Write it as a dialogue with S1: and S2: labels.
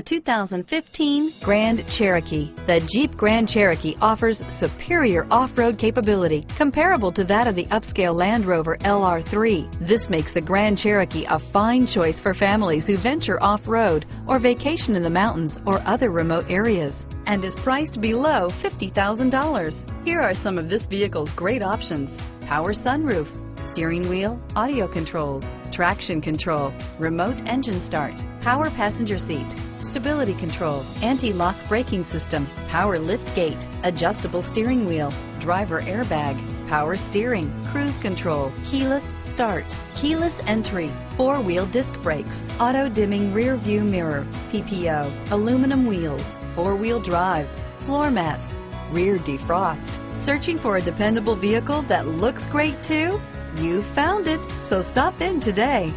S1: The 2015 Grand Cherokee. The Jeep Grand Cherokee offers superior off-road capability comparable to that of the upscale Land Rover LR3. This makes the Grand Cherokee a fine choice for families who venture off-road or vacation in the mountains or other remote areas and is priced below $50,000. Here are some of this vehicle's great options. Power sunroof, steering wheel, audio controls, traction control, remote engine start, power passenger seat, stability control, anti-lock braking system, power lift gate, adjustable steering wheel, driver airbag, power steering, cruise control, keyless start, keyless entry, four-wheel disc brakes, auto-dimming rear view mirror, PPO, aluminum wheels, four-wheel drive, floor mats, rear defrost. Searching for a dependable vehicle that looks great too? You found it, so stop in today.